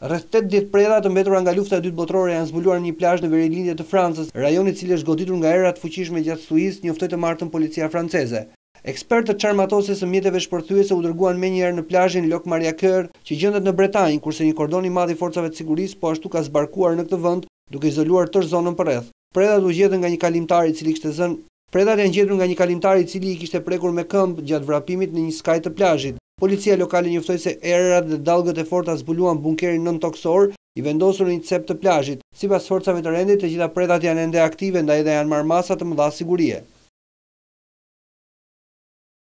Rreth tetëdhjetë predha të mbetura nga Lufta e Dytë Botërore janë zbuluar në një plazh në verilindje të Francës, rajon i cili është goditur nga era të fuqishme gjatë stuhisë, njoftoi të martën policia franceze. Ekspertë të çarmatosjes së mjeteve shpërthyese u dërguan menjëherë në plazhin Locmariaquer, që gjendet në Bretanjë, kurse një kordon i madh i forcave të sigurisë po ashtu ka zbarkuar në këtë vend, duke izoluar tërë zonën përreth. Predhat u gjetën nga një kalimtar, i cili kishte zënë. Predhat janë gjetur nga një kalimtar i cili i kishte prekur me këmbë gjatë vrapimit në një skaj të plazhit. Policia lokale njoftoi se erërat dhe dallgët e forta zbuluan bunkerin nëntokësor i vendosur në një cep të plazhit. Sipas forcave të rendit, të gjitha predhat janë ende aktive ndaj dhe janë marrë masa të mëdha sigurie.